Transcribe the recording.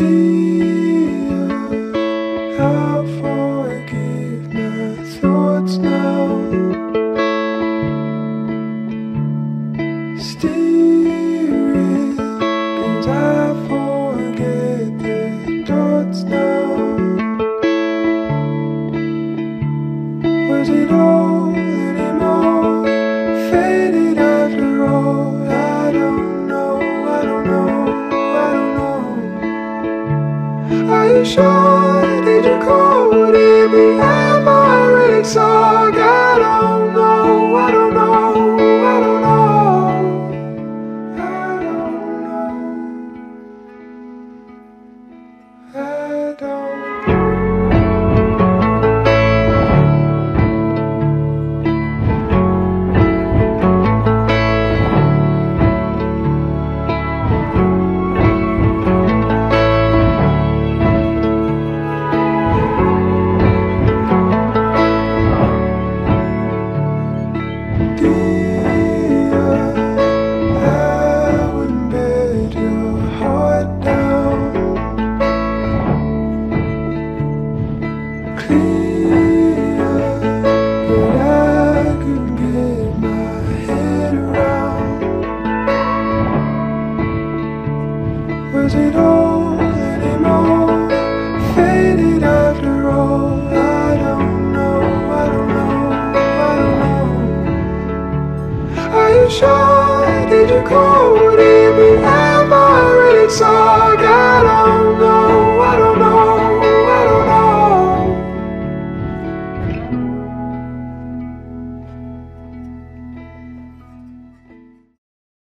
Dear, I'll forgive my thoughts now. And I forget the dots now. Was it all Are you sure? Did you call? Did we have already talked? Was it all anymore? Faded after all. I don't know. I don't know. I don't know. Are you sure? Did you call?